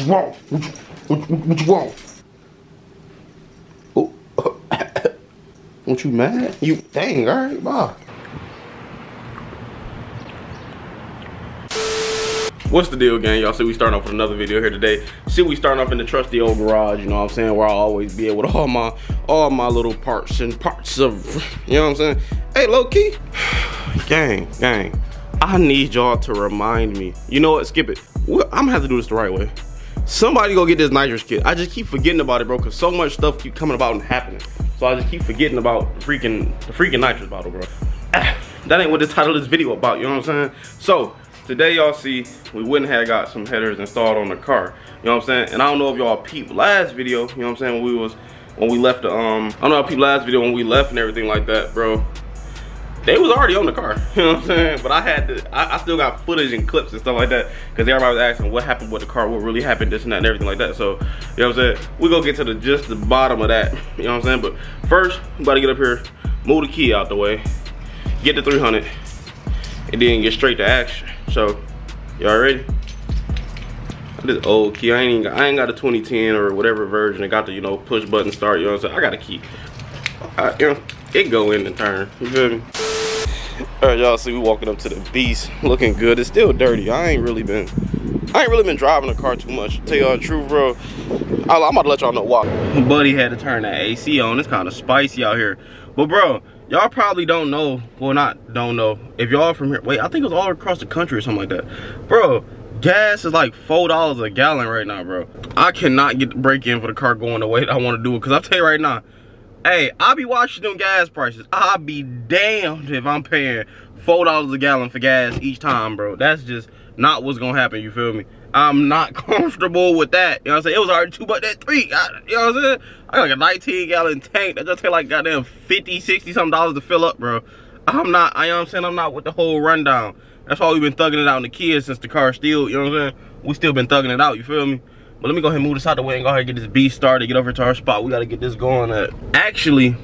What you want? What you, what, what, what you want? Oh, what you mad? You dang, all right, bye. What's the deal, gang? Y'all see we starting off with another video here today. See we starting off in the trusty old garage, you know what I'm saying? Where I'll always be with all my all my little parts and parts of, you know what I'm saying? Hey, low key, gang, gang. I need y'all to remind me. You know what? Skip it. I'm gonna have to do this the right way. Somebody go get this nitrous kit. I just keep forgetting about it, bro, because so much stuff keep coming about and happening. So I just keep forgetting about the freaking the freaking nitrous bottle, bro. That ain't what the title of this video about, you know what I'm saying? So today y'all see we wouldn't have got some headers installed on the car. You know what I'm saying? And I don't know if y'all peeped last video, you know what I'm saying, when we was when we left the um I don't know if peeped last video when we left and everything like that, bro they was already on the car, you know what I'm saying? But I had to, I, I still got footage and clips and stuff like that because everybody was asking what happened with the car, what really happened, this and that and everything like that. So, you know what I'm saying? We gonna get to the just the bottom of that, you know what I'm saying? But first, we about to get up here, move the key out the way, get the 300, and then get straight to action. So, y'all ready? This old key, I ain't, got, I ain't got a 2010 or whatever version. I got the, you know, push button start, you know what I'm saying? I got a key. I, you know, it go in and turn, you feel me? All right, y'all see we walking up to the beast, looking good. It's still dirty. I ain't really been, I ain't really been driving the car too much. Tell y'all the truth, bro. I, am about to let y'all know why. Buddy had to turn that AC on. It's kind of spicy out here. But bro, y'all probably don't know, well not don't know, if y'all from here, wait, I think it was all across the country or something like that. Bro, gas is like $4 a gallon right now, bro. I cannot get the break in for the car going the way I want to do it. Cause I'll tell you right now, Hey, I'll be watching them gas prices. I'll be damned if I'm paying $4 a gallon for gas each time, bro. That's just not what's gonna happen, you feel me? I'm not comfortable with that. You know what I'm saying? It was already two but that three. I, you know what I'm saying? I got like a 19 gallon tank that just take like goddamn 50, 60 something dollars to fill up, bro. I'm not, I you know what I'm saying? I'm not with the whole rundown. That's why we've been thugging it out in the kids since the car still, you know what I'm saying? We still been thugging it out, you feel me? But let me go ahead and move this out the way and go ahead and get this beast started, get over to our spot. We gotta get this going. Actually,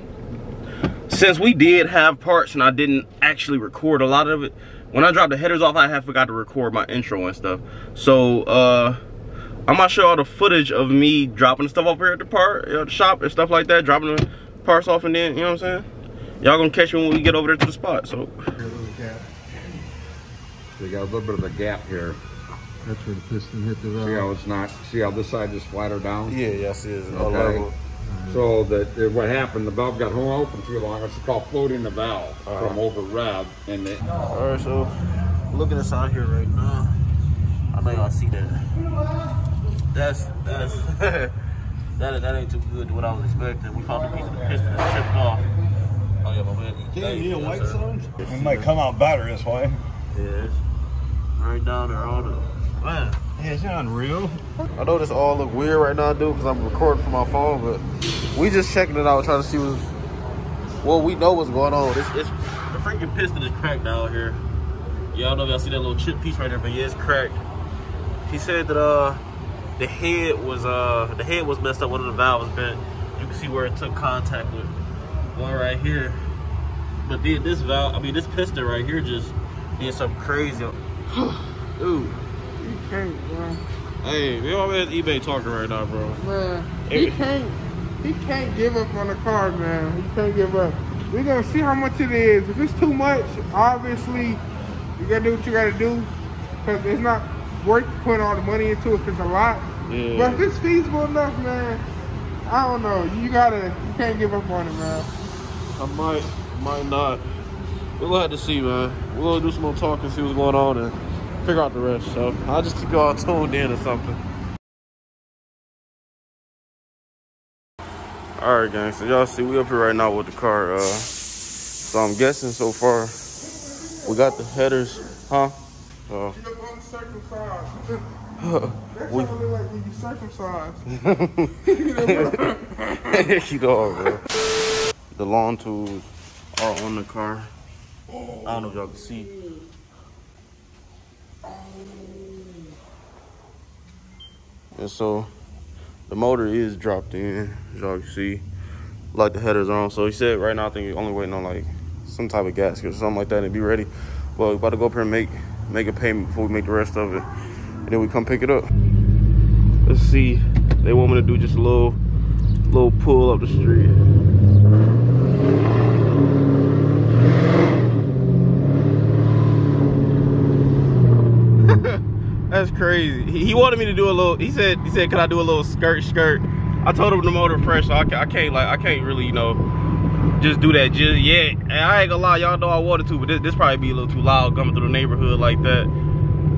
since we did have parts and I didn't actually record a lot of it, when I dropped the headers off, I had forgot to record my intro and stuff. So, uh, I'm gonna show all the footage of me dropping the stuff off here at the part, the shop and stuff like that, dropping the parts off and then, you know what I'm saying? Y'all gonna catch me when we get over there to the spot, so. We got a little bit of a gap here. That's where the piston hit the valve. See how it's not, see how this side is flatter down? Yeah, yes it's Okay. level. So that, what happened, the valve got hung open too long. It's called floating the valve Uh-huh. from over rev. And it, All right, so looking inside here right now, I know y'all see that. That's that's that that ain't too good to what I was expecting. We found a piece of the piston that tripped off. Oh yeah, my man. Yeah, you need a white Yes, sir. zone? It might come out better this way. Yeah, it's right down there, all the man. Yeah, it's unreal. I know this all look weird right now, dude, because I'm recording from my phone, but we just checking it out, trying to see what's well, we know what's going on. It's, it's the freaking piston is cracked out here. Y'all know if y'all see that little chip piece right there, but yeah, it's cracked. He said that uh the head was uh the head was messed up, one of the valves bent. You can see where it took contact with one right here. But then this valve, I mean this piston right here just did something crazy. Dude. You can't, bro. Hey, we all at eBay talking right now, bro. Man, he can't. He can't give up on the car, man. He can't give up. We're gonna see how much it is. If it's too much, obviously, you gotta do what you gotta do, cause it's not worth putting all the money into it. If it's a lot, Yeah. but if it's feasible enough, man, I don't know. You gotta. You can't give up on it, man. I might, might not. We'll have to see, man. We'll do some more talking, see what's going on, and figure out the rest. So I'll just keep y'all tuned in or something. All right, gang. So y'all see, we up here right now with the car. Uh, so I'm guessing so far we got the headers, huh? Uh, You look uncircumcised. That's We- what it look like when you circumcised. you know, bro. The long tubes are on the car. I don't know if y'all can see. And so the motor is dropped in, as y'all can see. Like the headers are on. So he said right now I think he's only waiting on like some type of gasket or something like that and be ready. But we about to go up here and make make a payment before we make the rest of it. And then we come pick it up. Let's see, they want me to do just a little, little pull up the street. That's crazy. He, he, wanted me to do a little. He said, he said, can I do a little skirt, skirt? I told him the motor fresh, so I, I can't like, I can't really, you know, just do that just yet. And I ain't gonna lie, y'all know I wanted to, but this, this probably be a little too loud coming through the neighborhood like that.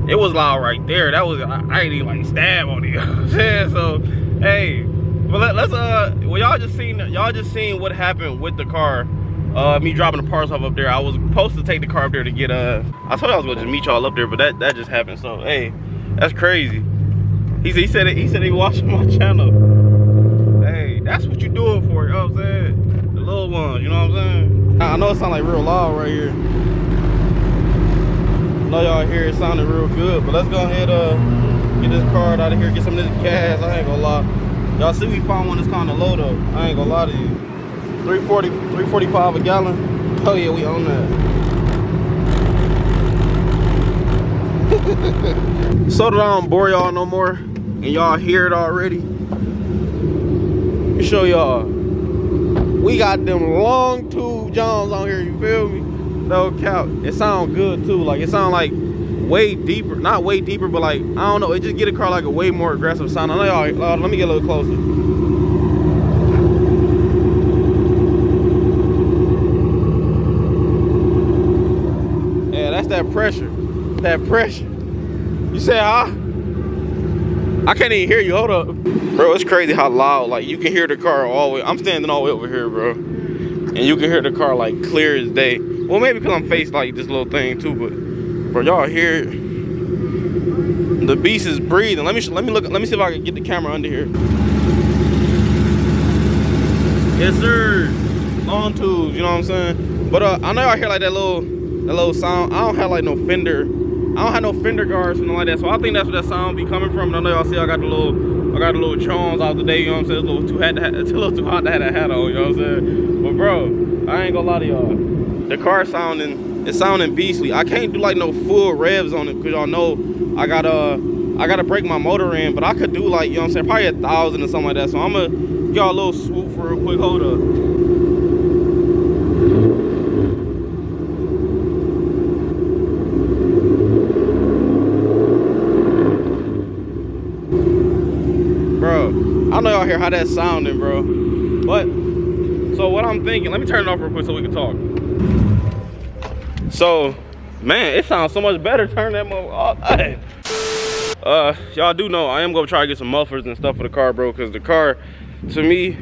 It was loud right there. That was, I, I ain't even like stab on it. You know I'm saying? So, hey, but let, us uh, well y'all just seen, y'all just seen what happened with the car. Uh, me dropping the parts off up there. I was supposed to take the car up there to get, uh, I told y'all I was gonna just meet y'all up there, but that, that just happened. So, hey, that's crazy. He, he said he said he watching my channel. Hey, that's what you doing for, you know what I'm saying? The little ones, you know what I'm saying? I know it sound like real loud right here. I know y'all hear it sounding real good, but let's go ahead uh get this car out of here, get some of this gas. I ain't gonna lie. Y'all see we found one that's kinda low though. I ain't gonna lie to you. 340, 345 a gallon. Oh yeah, we own that. So that I don't bore y'all no more and y'all hear it already. Let me show y'all. We got them long tube Johns on here, you feel me? no cap it sound good too like it sound like way deeper not way deeper but like i don't know it just get a car like a way more aggressive sound i know y'all uh, let me get a little closer yeah that's that pressure that pressure you say huh i can't even hear you hold up bro it's crazy how loud like you can hear the car all the way i'm standing all the way over here bro and you can hear the car like clear as day well, maybe because I'm faced like this little thing too, but bro, y'all hear the beast is breathing. Let me let me look. Let me see if I can get the camera under here. Yes, sir. Long tubes. You know what I'm saying? But uh, I know y'all hear like that little that little sound. I don't have like no fender. I don't have no fender guards or nothing like that. So I think that's where that sound be coming from. And I know y'all see I got the little I got the little Jones out today. You know what I'm saying? It's a little too hot to have, it's a little too hot to have hat on. You know what I'm saying? But bro, I ain't gonna lie to y'all the car sounding it's sounding beastly i can't do like no full revs on it because y'all know i gotta i gotta break my motor in but i could do like you know what i'm saying probably a thousand or something like that so i'm gonna y'all a little swoop for a quick hold up bro i know y'all hear how that's sounding bro but so what i'm thinking let me turn it off real quick so we can talk so, man, it sounds so much better turn that off. Uh, y'all do know I am gonna try to get some mufflers and stuff for the car, bro, because the car, to me,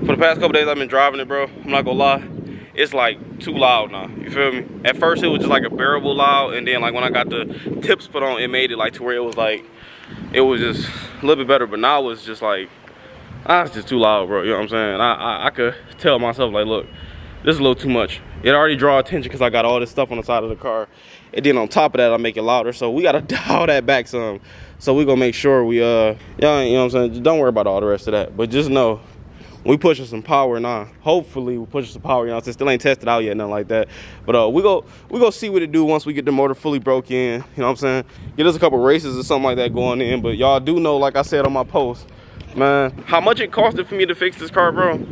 for the past couple days I've been driving it, bro. I'm not gonna lie, it's like too loud now. You feel me? At first it was just like a bearable loud, and then like when I got the tips put on, it made it like to where it was like, it was just a little bit better. But now it's just like, ah, it's just too loud, bro. You know what I'm saying? I, I, I could tell myself like, look, this is a little too much. It already draw attention because I got all this stuff on the side of the car. And then on top of that, I make it louder. So we gotta dial that back some. So we gonna make sure we, uh, y'all, you know what I'm saying? Don't worry about all the rest of that. But just know, we pushing some power now. Hopefully we pushing some power, you know, since still ain't tested out yet, nothing like that. But uh, we go we go see what it do once we get the motor fully broke in. You know what I'm saying? Get us a couple races or something like that going in. But y'all do know, like I said on my post, man, how much it costed for me to fix this car, bro?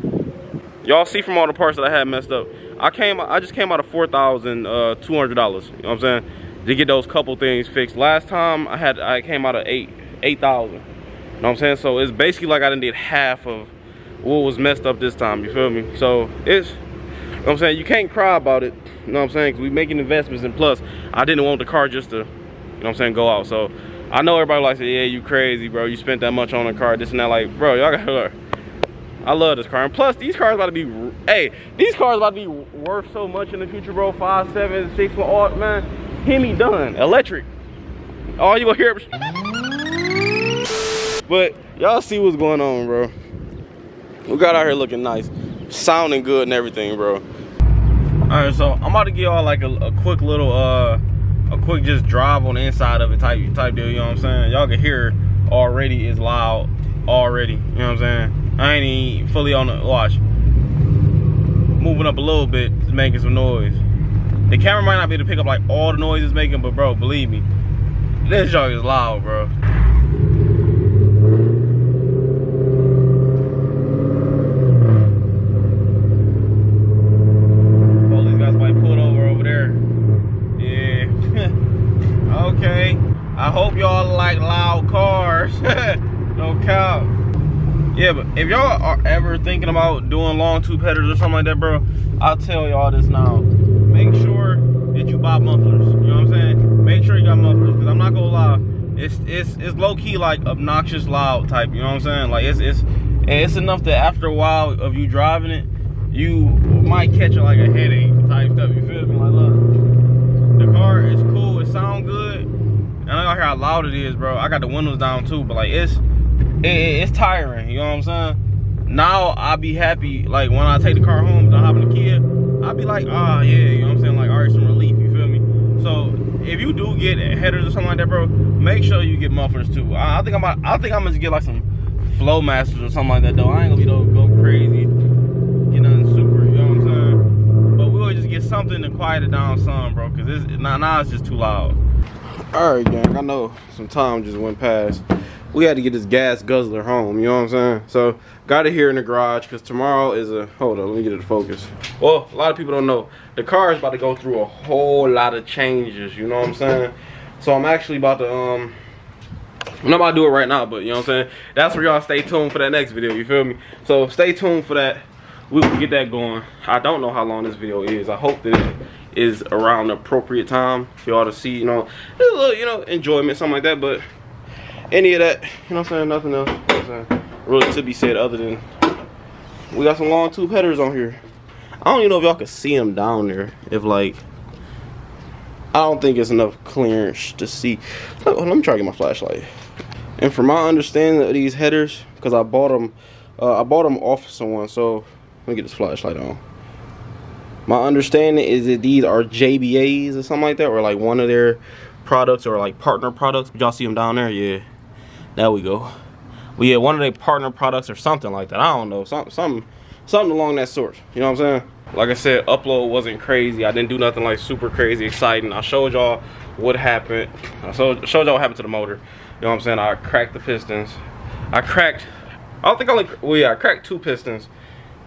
Y'all see from all the parts that I had messed up. I came, I just came out of four thousand uh, two hundred dollars. You know what I'm saying? To get those couple things fixed. Last time I had, I came out of eight, eight thousand. You know what I'm saying? So it's basically like I didn't did half of what was messed up this time. You feel me? So it's, you know what I'm saying? You can't cry about it. You know what I'm saying? Cause we making investments and plus, I didn't want the car just to, you know what I'm saying, go out. So I know everybody likes it. yeah, you crazy, bro. You spent that much on a car, this and that. Like, bro, y'all got I love this car. And plus, these cars about to be, hey, these cars about to be worth so much in the future, bro. Five, seven, six, one, all, man. Hear me done. Electric. All you gonna hear. But y'all see what's going on, bro. We got out here looking nice. Sounding good and everything, bro. All right, so I'm about to give y'all like a, a quick little, uh, a quick just drive on the inside of it type, type deal, you know what I'm saying? Y'all can hear already is loud already, you know what I'm saying? I ain't even fully on the watch. Moving up a little bit, making some noise. The camera might not be able to pick up like all the noise it's making, but bro, believe me, this joint is loud, bro. hope y'all like loud cars. no cow. Yeah, but if y'all are ever thinking about doing long tube headers or something like that, bro, I'll tell y'all this now. Make sure that you buy mufflers. You know what I'm saying? Make sure you got mufflers, because I'm not going to lie. It's, it's, it's low-key, like, obnoxious loud type. You know what I'm saying? Like, it's, it's, it's enough that after a while of you driving it, you might catch like a headache type stuff. You feel me? Like, look, the car is cool. It sounds good. I don't hear how loud it is, bro. I got the windows down too, but like it's it, it's tiring, you know what I'm saying? Now I'll be happy, like when I take the car home, I hop in the Kia, I'll be like, ah, yeah, you know what I'm saying? Like, all right, some relief, you feel me? So if you do get headers or something like that, bro, make sure you get mufflers too. I, I think I'm, I think I'm gonna get like some Flowmasters or something like that though. I ain't gonna be though go crazy, get nothing super, you know what I'm saying? But we'll just get something to quiet it down some, bro, cause it's now, now it's just too loud. All right, gang. I know some time just went past we had to get this gas guzzler home, you know what I'm saying? So, got it here in the garage because tomorrow is a, hold on, let me get it to focus. Well, a lot of people don't know, the car is about to go through a whole lot of changes, you know what I'm saying? So I'm actually about to, um, I'm not about to do it right now, but you know what I'm saying? That's where y'all stay tuned for that next video, you feel me? So stay tuned for that. We will get that going. I don't know how long this video is. I hope that it is around the appropriate time for y'all to see, you know, a little, you know, enjoyment, something like that, but any of that, you know I'm saying? Nothing else you know saying? really to be said other than we got some long tube headers on here. I don't even know if y'all can see them down there. If like, I don't think it's enough clearance to see. Let, let me try to get my flashlight. And from my understanding of these headers, because I bought them, uh, I bought them off someone. So let me get this flashlight on. My understanding is that these are JBAs or something like that, or like one of their products or like partner products. Y'all see them down there? Yeah. There we go. We had one of their partner products or something like that. I don't know. Something, something, something along that sort. You know what I'm saying? Like I said, upload wasn't crazy. I didn't do nothing like super crazy exciting. I showed y'all what happened. I showed, showed y'all what happened to the motor. You know what I'm saying? I cracked the pistons. I cracked, I don't think I only, well yeah, I cracked two pistons.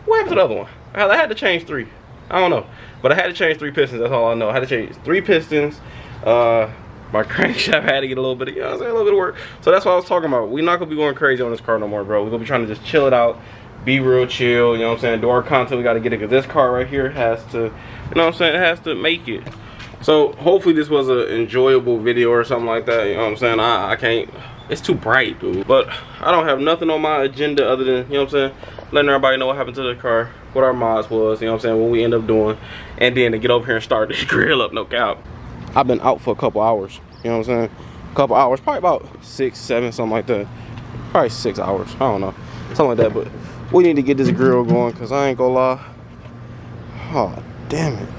What happened to the other one? I had to change three. I don't know. But I had to change three pistons, that's all I know. I had to change three pistons. Uh, my crankshaft had to get a little bit of, you know I'm saying, a little bit of work. So that's what I was talking about. We're not gonna be going crazy on this car no more, bro. We're gonna be trying to just chill it out, be real chill, you know what I'm saying? Do our content, we gotta get it, because this car right here has to, you know what I'm saying, it has to make it. So hopefully this was an enjoyable video or something like that, you know what I'm saying? I, I can't, it's too bright, dude. But I don't have nothing on my agenda other than, you know what I'm saying, letting everybody know what happened to the car, what our mods was, you know what I'm saying, what we end up doing, and then to get over here and start this grill up, no cap. I've been out for a couple hours. You know what I'm saying? A couple hours, probably about six, seven, something like that. Probably six hours. I don't know. Something like that. But we need to get this grill going because I ain't gonna lie. Oh, damn it.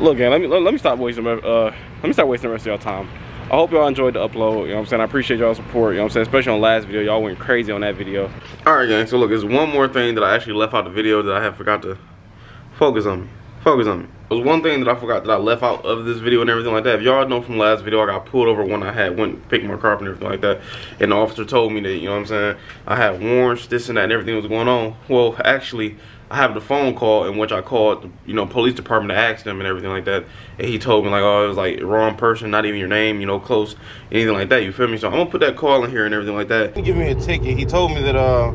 Look, man, let me let, let me stop wasting uh let me stop wasting the rest of y'all time. I hope y'all enjoyed the upload, you know what I'm saying? I appreciate y'all's support, you know what I'm saying? Especially on last video, y'all went crazy on that video. Alright gang, so look, there's one more thing that I actually left out the video that I have forgot to focus on me. Focus on me. There's one thing that I forgot that I left out of this video and everything like that. If y'all know from last video, I got pulled over when I had went picked my car up and everything like that. And the officer told me that, you know what I'm saying, I had warrants, this and that, and everything was going on. Well, actually, I have the phone call in which I called, the, you know, police department to ask them and everything like that. And he told me like, oh, it was like wrong person, not even your name, you know, close, anything like that. You feel me? So I'm gonna put that call in here and everything like that. He gave me a ticket. He told me that uh,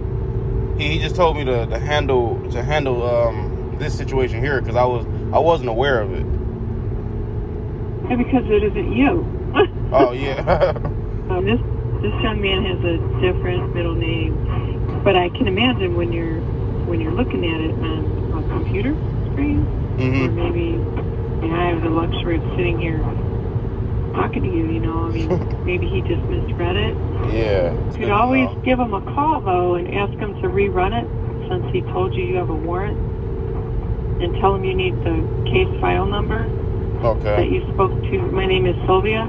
he, he just told me to, to handle to handle um this situation here because I was I wasn't aware of it. Yeah, because it isn't you. oh yeah. um, this this young man has a different middle name, but I can imagine when you're when you're looking at it on a computer screen, mm-hmm. or maybe I have the luxury of sitting here talking to you. You know, I mean, maybe he just misread it. Yeah. You could always give him a call though and ask him to rerun it since he told you you have a warrant and tell him you need the case file number okay. that you spoke to. My name is Sylvia.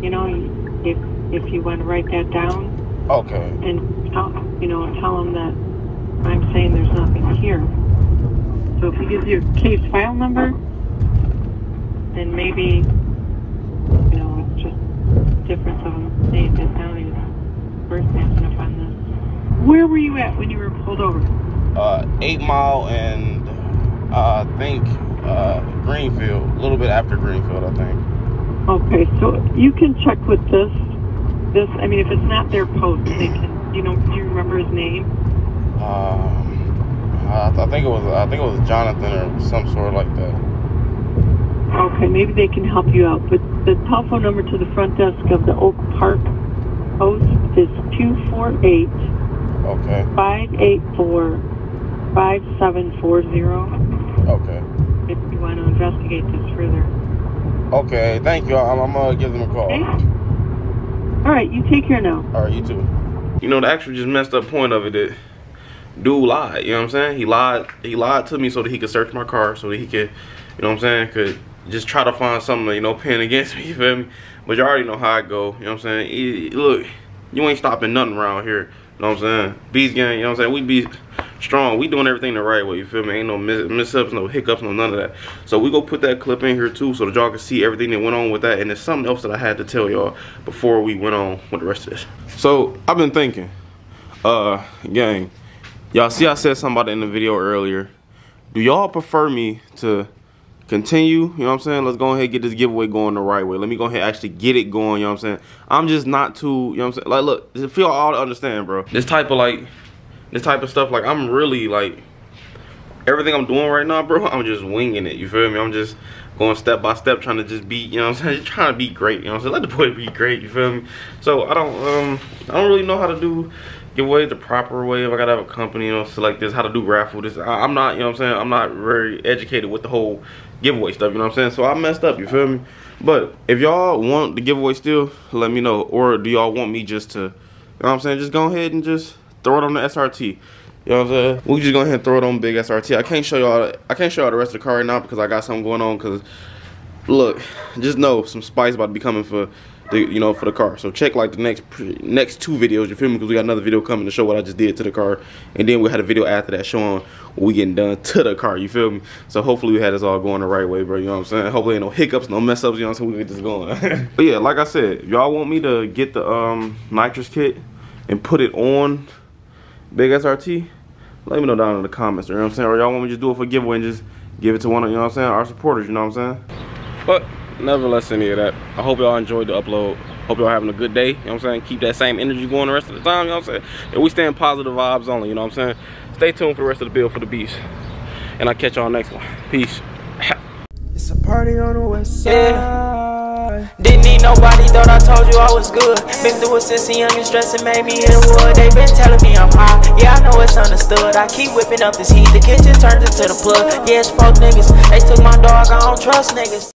You know, if if you want to write that down. Okay. And tell, you know, tell him that I'm saying there's nothing here. So if he gives you a case file number, then maybe, you know, it's just difference of a state that county is first passing up on this. Where were you at when you were pulled over? Uh, eight mile and uh, I think uh, Greenfield, a little bit after Greenfield, I think. Okay, so you can check with this this. I mean, if it's not their post, they can. You know, do you remember his name? Um, I, I think it was I think it was Jonathan or some sort like that. Okay, maybe they can help you out. But the telephone number to the front desk of the Oak Park post is two four eight Okay. five eight four five seven four zero. Okay. If you want to investigate this further. Okay. Thank you. I'm, I'm gonna give them a call. Okay. All right, you take care now. All right, you too. You know, the actual just messed up point of it that dude lied. You know what I'm saying? He lied. He lied to me so that he could search my car, so that he could, you know what I'm saying, could just try to find something you know, pin against me. You feel me? But you already know how I go. You know what I'm saying? Look, you ain't stopping nothing around here. You know what I'm saying? Beast gang. You know what I'm saying? We be strong. We doing everything the right way. You feel me? Ain't no mis- mishaps, no hiccups, no none of that. So we go put that clip in here too, so that y'all can see everything that went on with that. And there's something else that I had to tell y'all before we went on with the rest of this. So I've been thinking, uh, gang, y'all see I said something about it in the video earlier. Do y'all prefer me to continue? You know what I'm saying? Let's go ahead and get this giveaway going the right way. Let me go ahead and actually get it going. You know what I'm saying? I'm just not too. You know what I'm saying? Like, look, if y'all to understand, bro. This type of like, this type of stuff. Like, I'm really like everything I'm doing right now, bro, I'm just winging it. You feel me? I'm just going step by step, trying to just be, you know what I'm saying? Just trying to be great. You know what I'm saying? Let the boy be great. You feel me? So I don't, um, I don't really know how to do giveaways the proper way. If I gotta have a company, you know, select this, how to do raffle this. I, I'm not, you know what I'm saying? I'm not very educated with the whole giveaway stuff. You know what I'm saying? So I messed up. You feel me? But if y'all want the giveaway still, let me know. Or do y'all want me just to, you know what I'm saying? Just go ahead and just throw it on the SRT. You know what I'm saying? We just go ahead and throw it on big SRT. I can't show y'all. I can't show y'all the rest of the car right now because I got something going on. Cause look, just know some spice about to be coming for the you know for the car. So check like the next next two videos. You feel me? Because we got another video coming to show what I just did to the car, and then we had a video after that showing what we getting done to the car. You feel me? So hopefully we had this all going the right way, bro. You know what I'm saying? Hopefully ain't no hiccups, no mess ups. You know what I'm saying? We get this going. but yeah, like I said, y'all want me to get the um nitrous kit and put it on big SRT? let me know down in the comments, you know what I'm saying? Or y'all want me to just do it for giveaway and just give it to one of, you know what I'm saying, our supporters, you know what I'm saying? But nevertheless, any of that, I hope y'all enjoyed the upload. Hope y'all having a good day, you know what I'm saying? Keep that same energy going the rest of the time, you know what I'm saying? And we staying positive vibes only, you know what I'm saying? Stay tuned for the rest of the build for the beast. And I'll catch y'all next one. Peace. It's a party on the west side. Didn't need nobody, thought I told you I was good. Been through it since a young and stressing made me in wood. They been telling me I'm high, yeah, I know it's understood. I keep whipping up this heat, the kitchen turned into the plug. Yeah, it's fuck niggas. They took my dog, I don't trust niggas.